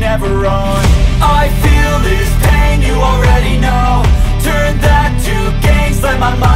never own I feel this pain, you already know. Turn that to gains, let my money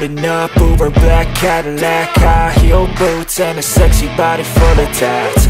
rolling up, Uber black Cadillac High heel boots and a sexy body full of tats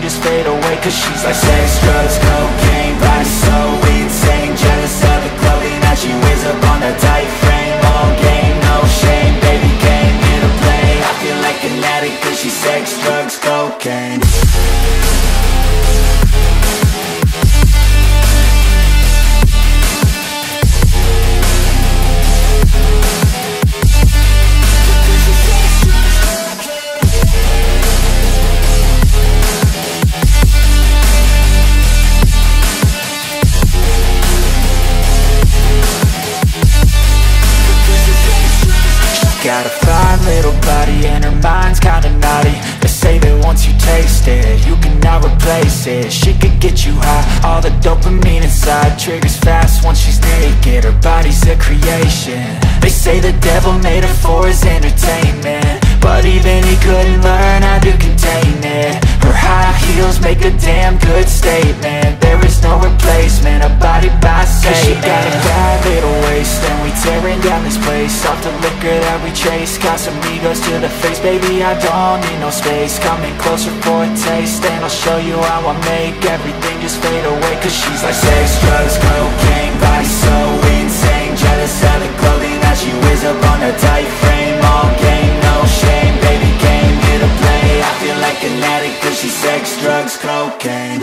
just fade away Cause she's like sex, drugs, cocaine Body so insane. Jealous of the clothing that she wears up on a tight frame little body and her mind's kinda naughty. They say that once you taste it, you cannot replace it. She could get you high, all the dopamine inside Triggers fast once she's naked, her body's a creation. They say the devil made her for his entertainment. But even he couldn't learn how to contain it high heels make a damn good statement. There is no replacement, a body by Satan Cause she got a bad little waist And we tearing down this place. Off the liquor that we chase Casamigos to the face. Baby, I don't need no space. Coming closer for a taste And I'll show you how I make everything just fade away. Cause she's like sex, drugs, cocaine Body so insane. Jealous of the clothing that she wears up on a tight frame. All game, I feel like an addict Cause she's sex, drugs, cocaine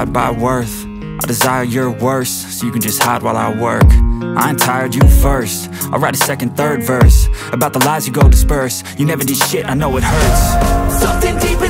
Inspired by worth. I desire your worst, so you can just hide while I work. I ain't tired, you first. I'll write a second, third verse. About the lies you go disperse. You never did shit, I know it hurts. Something deep inside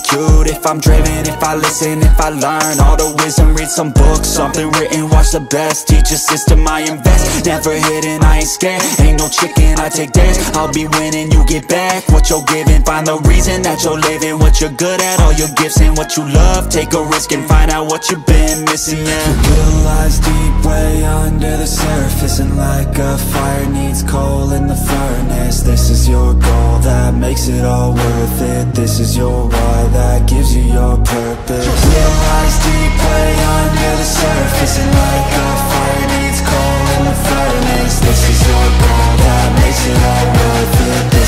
If I'm driven, if I listen, if I learn all the wisdom Read some books, something written, watch the best. Teach a system I invest, never hidden, I ain't scared. Ain't no chicken, I take dares I'll be winning, you get back what you're giving. Find the reason that you're living, what you're good at All your gifts and what you love. Take a risk and find out what you've been missing, yeah. Little lies deep way under the surface And like a fire needs coal in the furnace. This is your goal that makes it all worth it. This is your why that gives you your purpose. Little lies deep way under the surface And like a fire needs coal in the furnace. This is your goal that makes it all worth it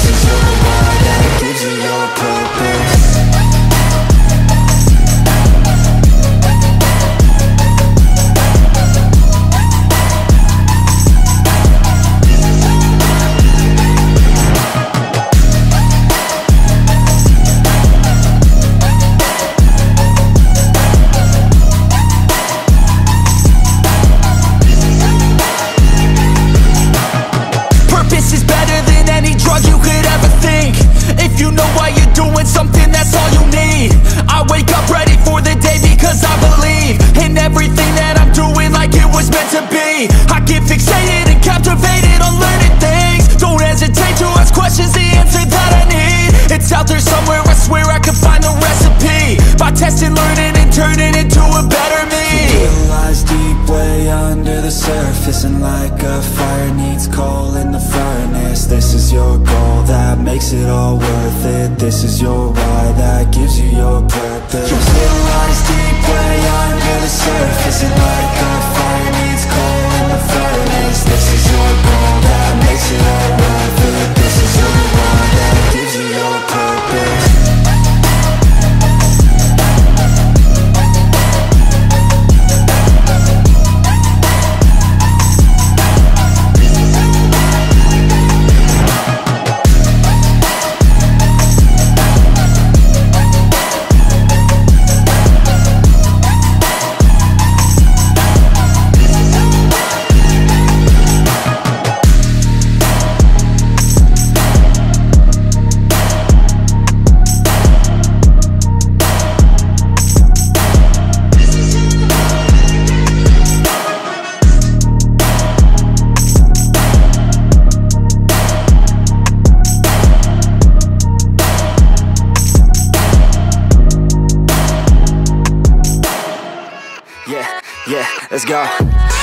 meant to be. I get fixated and captivated on learning things. Don't hesitate to ask questions, the answer that I need. It's out there somewhere, I swear I can find the recipe. By testing, learning, and turning into a better me. Little lies deep way under the surface And like a fire needs coal in the furnace. This is your goal that makes it all worth it. This is your why that gives you your purpose. Little lies deep way Yeah, let's go